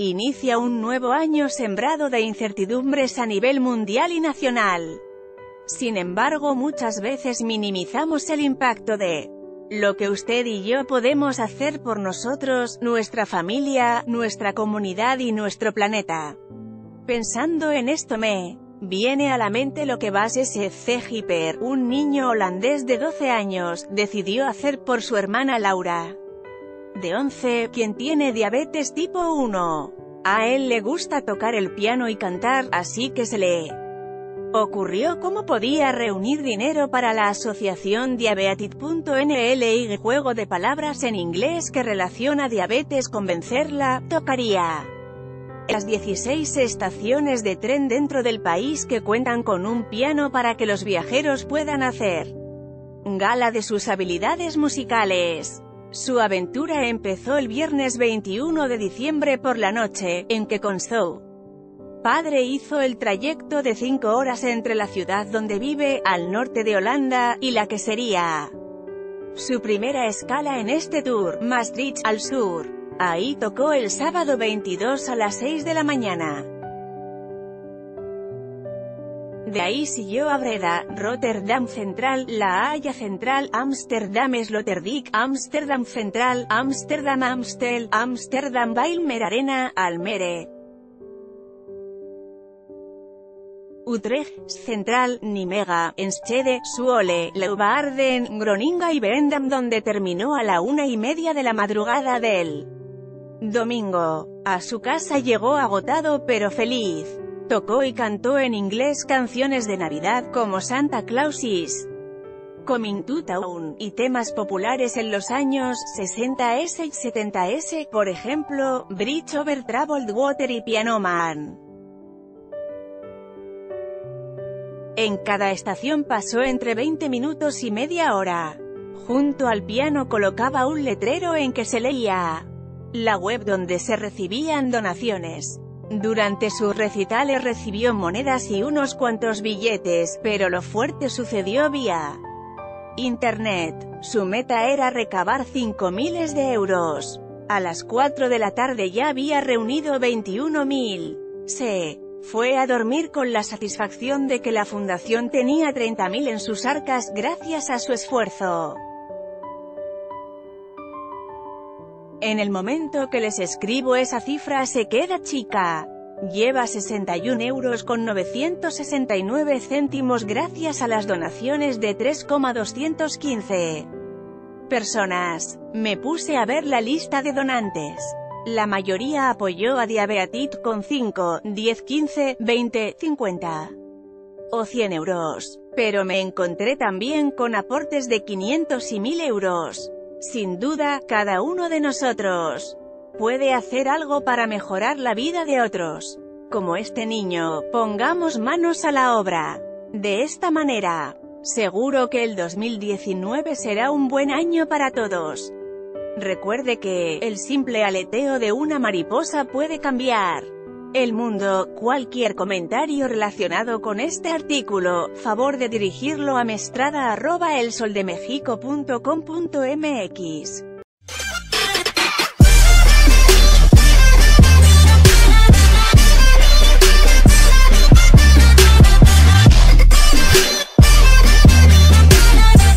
inicia un nuevo año sembrado de incertidumbres a nivel mundial y nacional. Sin embargo muchas veces minimizamos el impacto de lo que usted y yo podemos hacer por nosotros, nuestra familia, nuestra comunidad y nuestro planeta. Pensando en esto me viene a la mente lo que Base C. Hipper, un niño holandés de 12 años, decidió hacer por su hermana Laura, de 11, quien tiene diabetes tipo 1. A él le gusta tocar el piano y cantar, así que se le ocurrió cómo podía reunir dinero para la asociación Diabetes.nl y juego de palabras en inglés que relaciona diabetes con vencerla, tocaría las 16 estaciones de tren dentro del país que cuentan con un piano para que los viajeros puedan hacer gala de sus habilidades musicales. Su aventura empezó el viernes 21 de diciembre por la noche, en que con su padre hizo el trayecto de 5 horas entre la ciudad donde vive, al norte de Holanda, y la que sería su primera escala en este tour, Maastricht, al sur. Ahí tocó el sábado 22 a las 6 de la mañana. De ahí siguió a Breda, Rotterdam Central, La Haya Central, Amsterdam Sloterdijk, Amsterdam Central, Amsterdam Amstel, Amsterdam Bijlmer Arena, Almere. Utrecht, Central, Nimega, Enschede, Suole, Leeuwarden, Groninga y Berendam donde terminó a la una y media de la madrugada del Domingo. A su casa llegó agotado pero feliz. Tocó y cantó en inglés canciones de Navidad como Santa Claus is Coming to Town, y temas populares en los años 60s y 70s, por ejemplo, Bridge Over Troubled Water y Piano Man. En cada estación pasó entre 20 minutos y media hora. Junto al piano colocaba un letrero en que se leía la web donde se recibían donaciones. Durante sus recitales recibió monedas y unos cuantos billetes, pero lo fuerte sucedió vía Internet. Su meta era recabar 5 miles de euros. A las 4 de la tarde ya había reunido 21.000. Se fue a dormir con la satisfacción de que la fundación tenía 30.000 en sus arcas, gracias a su esfuerzo. En el momento que les escribo esa cifra se queda chica. Lleva 61 euros con 969 céntimos gracias a las donaciones de 3,215 personas. Me puse a ver la lista de donantes. La mayoría apoyó a Diabeatit con 5, 10, 15, 20, 50 o 100 euros. Pero me encontré también con aportes de 500 y 1000 euros. Sin duda, cada uno de nosotros puede hacer algo para mejorar la vida de otros. Como este niño, pongamos manos a la obra. De esta manera, seguro que el 2019 será un buen año para todos. Recuerde que, el simple aleteo de una mariposa puede cambiar el mundo, cualquier comentario relacionado con este artículo, favor de dirigirlo a mestrada@elsoldemexico.com.mx.